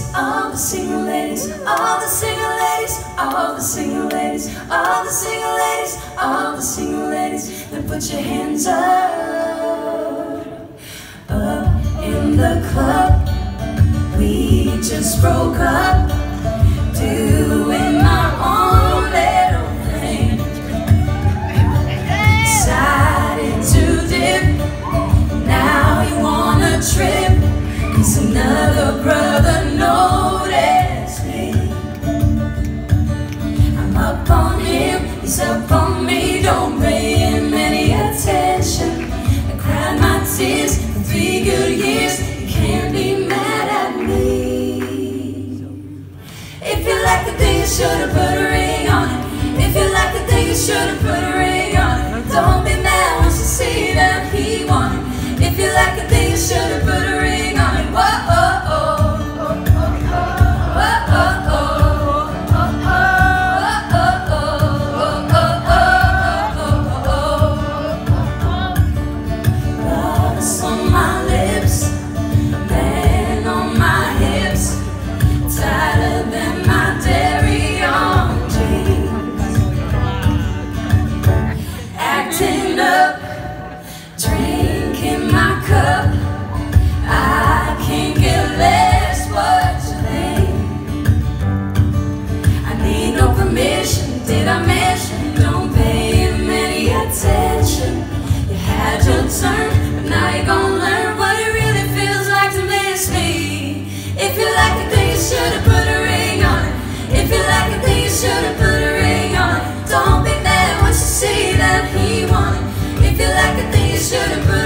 ladies, all the single ladies, all the single ladies, all the single ladies, all the single ladies, all the single ladies. Then put your hands up, up in the club. We just broke up, he's up on me, don't pay him any attention. I cried my tears for three good years, you can't be mad at me. If you like the thing, you should've put a ring on it. If you like the thing, you should've put should've put a ring on it. Don't be mad once you see that he won it. If you like the thing, you should've put a